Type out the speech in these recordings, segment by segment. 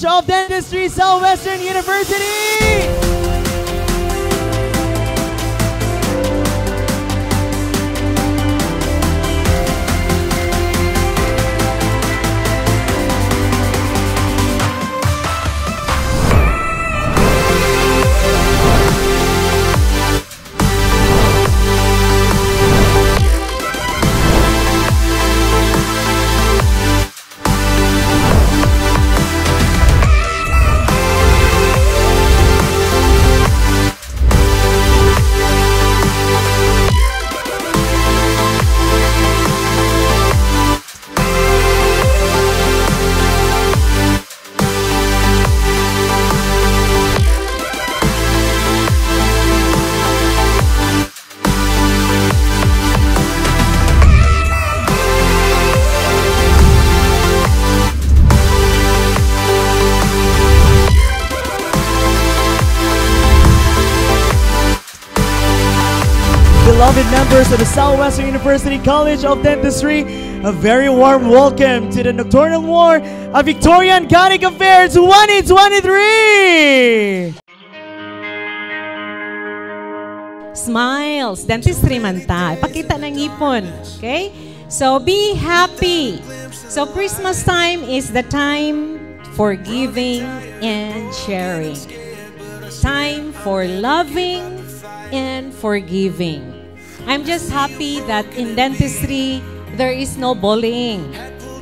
College of Dentistry, Southwestern University! Beloved members of the Southwestern University College of Dentistry, a very warm welcome to the Nocturnal Noir of Victorian Gothic Affairs 2023! Smiles. Dentistry man ta. Pakita ng ngipon. Okay? So, be happy. So, Christmas time is the time for giving and sharing. Time for loving and forgiving. I'm just happy that in dentistry, there is no bullying.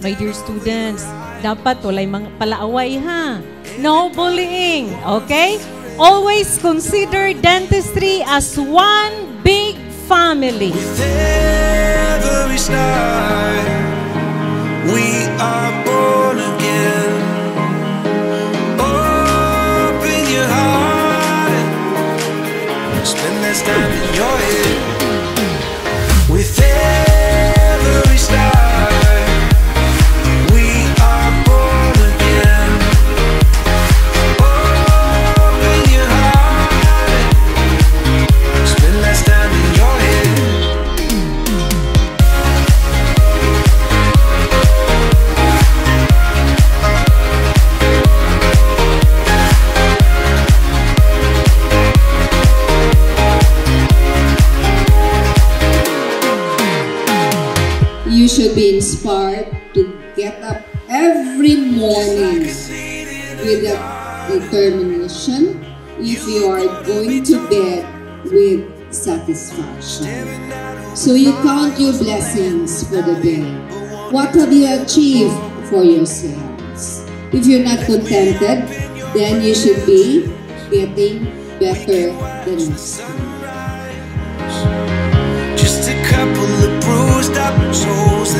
My dear students, dapat walay mga palaaway ha. No bullying, okay? Always consider dentistry as one big family. We are born to get up every morning with a determination if you are going to bed with satisfaction. So you count your blessings for the day. What have you achieved for yourselves? If you're not contented, then you should be getting better the next time. Just a couple of bruised up souls